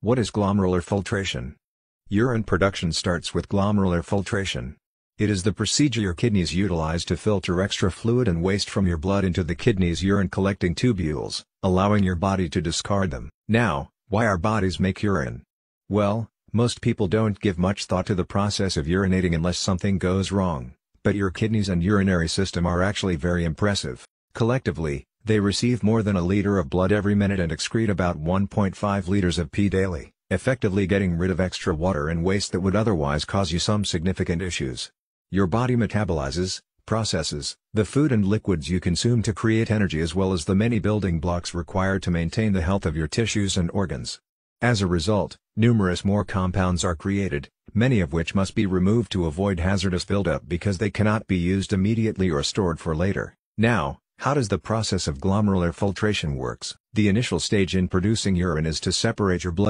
What is glomerular filtration? Urine production starts with glomerular filtration. It is the procedure your kidneys utilize to filter extra fluid and waste from your blood into the kidneys' urine collecting tubules, allowing your body to discard them. Now, why our bodies make urine? Well, most people don't give much thought to the process of urinating unless something goes wrong, but your kidneys and urinary system are actually very impressive. Collectively, they receive more than a liter of blood every minute and excrete about 1.5 liters of pee daily, effectively getting rid of extra water and waste that would otherwise cause you some significant issues. Your body metabolizes, processes, the food and liquids you consume to create energy as well as the many building blocks required to maintain the health of your tissues and organs. As a result, numerous more compounds are created, many of which must be removed to avoid hazardous buildup because they cannot be used immediately or stored for later. Now, how does the process of glomerular filtration works? The initial stage in producing urine is to separate your blood